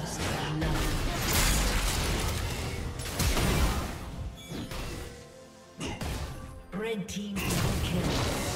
First blood. Red team double kill.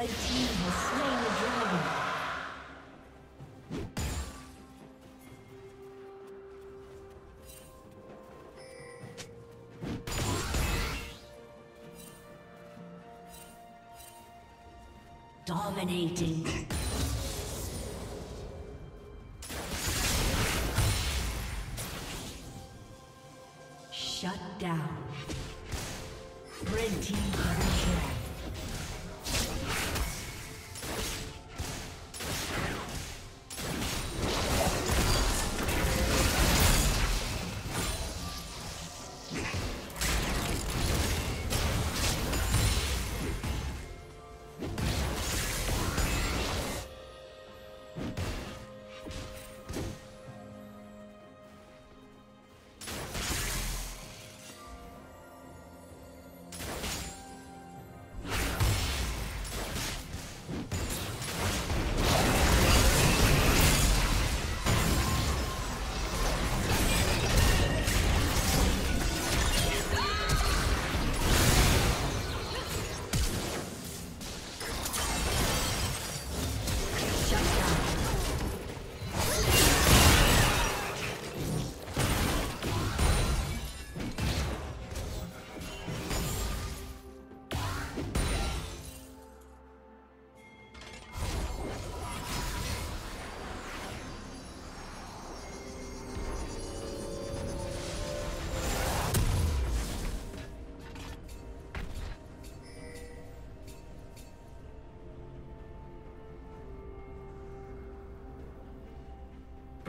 Red team has slain the dragon. Dominating. Shut down. Red team kill.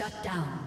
Shut down.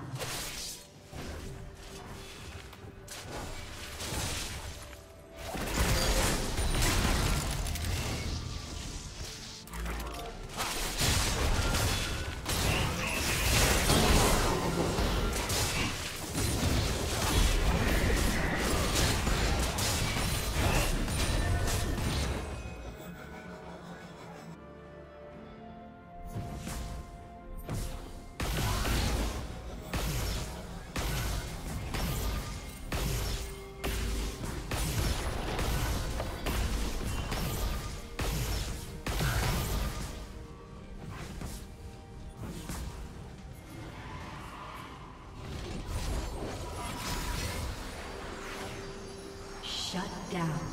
Down.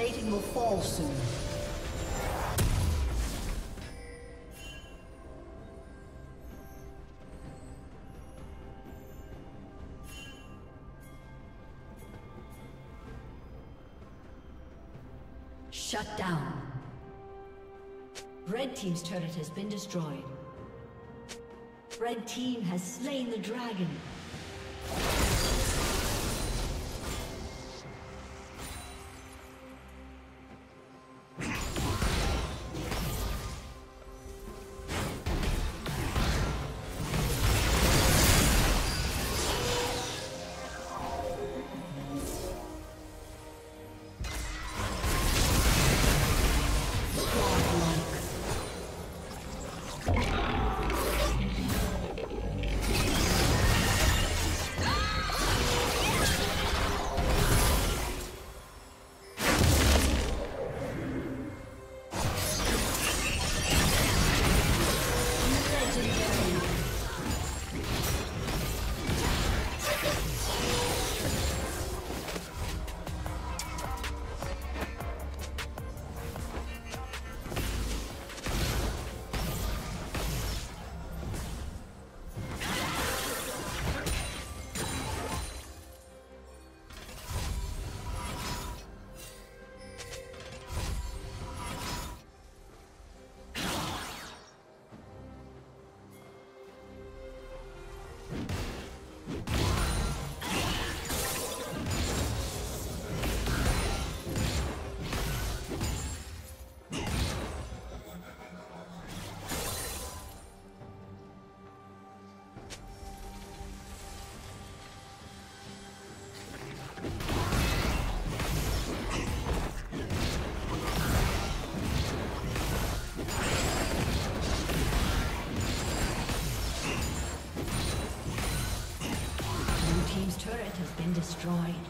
Plating will fall soon. Shut down. Red Team's turret has been destroyed. Red Team has slain the dragon. Destroyed.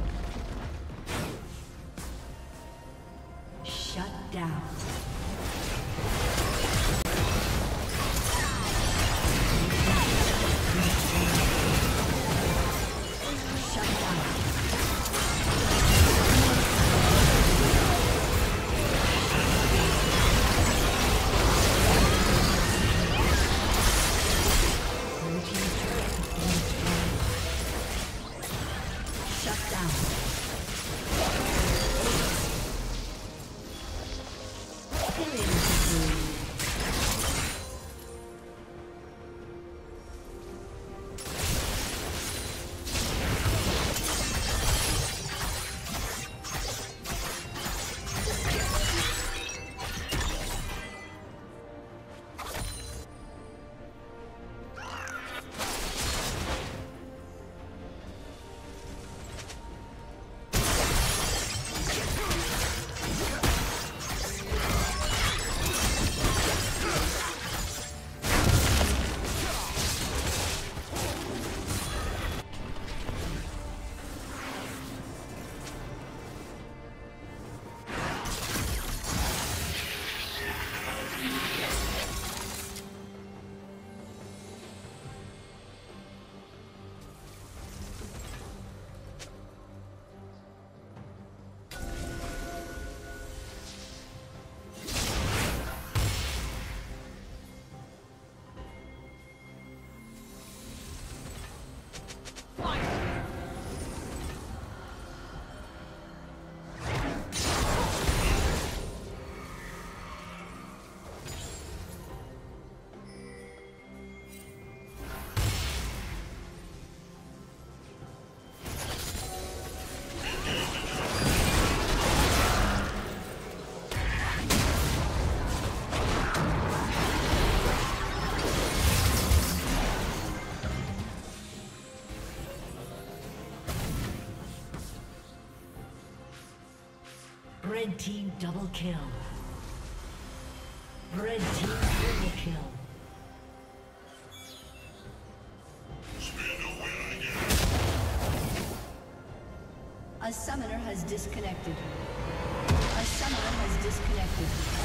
Killing. Double kill. Red team triple kill. A summoner has disconnected. A summoner has disconnected.